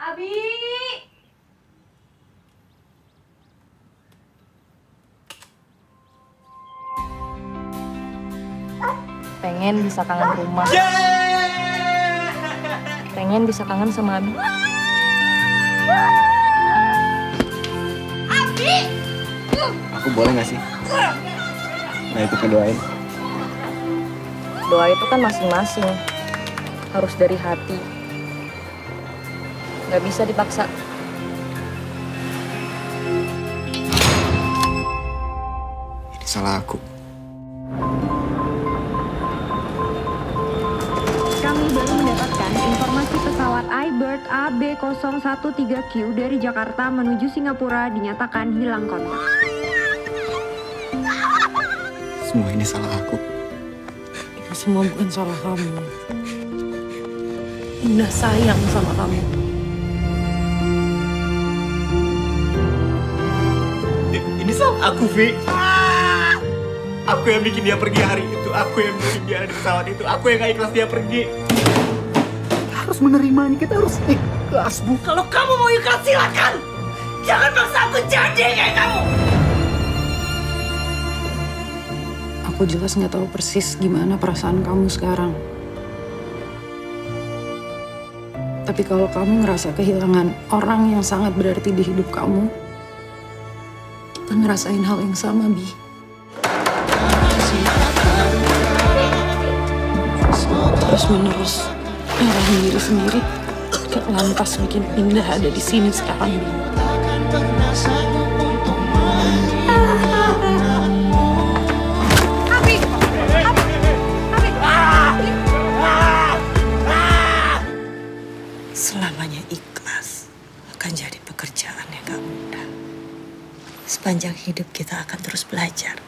Abi! Pengen bisa kangen rumah. Pengen bisa kangen sama Abi. Aku boleh gak sih? Nah itu ngedoain. Doa itu kan masing-masing. Harus dari hati. Gak bisa dipaksa. Ini salah aku. Kami baru mendapatkan informasi pesawat iBird AB013Q dari Jakarta menuju Singapura dinyatakan hilang kontak. Semua ini salah aku. Itu semua bukan salah kamu. Indah sayang sama kamu. Aku, Vi. Aku yang bikin dia pergi hari itu. Aku yang bikin dia ada di pesawat itu. Aku yang gak ikhlas dia pergi. Kita harus menerimanya. Kita harus ikhlas, Bu. Kalau kamu mau ikhlas silakan. Jangan paksa aku jadi kayak kamu. Aku jelas nggak tahu persis gimana perasaan kamu sekarang. Tapi kalau kamu ngerasa kehilangan orang yang sangat berarti di hidup kamu, kita ngerasain hal yang sama, Bi. Terus menerus nyalahin diri sendiri, gak lantas bikin indah ada di sini sekarang, Bi. Selamanya ikhlas akan jadi pekerjaan yang gak. Sepanjang hidup kita akan terus belajar.